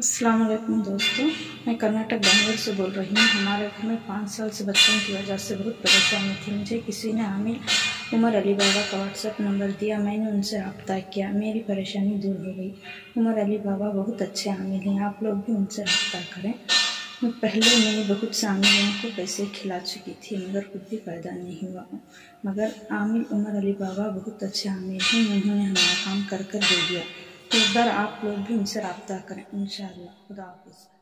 वालेकुम दोस्तों, मैं कर्नाटक बेंगलोर से बोल रही हूँ। हमारे घर में पाँच साल से बच्चों की वजह से बहुत परेशानी थी मुझे। किसी ने आमिर उमर अली बाबा का व्हाट्सएप नंबर दिया, मैंने उनसे रब्ता किया, मेरी परेशानी दूर हो गई। उमर अली बाबा बहुत अच्छे आमिर हैं, आप लोग भी उनसे रब्ता करें। मैं पहले मैंने बहुत से आमिरों को पैसे खिला चुकी थी, मगर कुछ भी पैदा नहीं हुआ। मगर आमिर उमर अली बाबा बहुत अच्छे आमिर हैं, उन्होंने हमारा काम कर कर दे दिया। तो एक बार आप लोग भी उनसे रब्ता करें इन खुदा हाफिज़।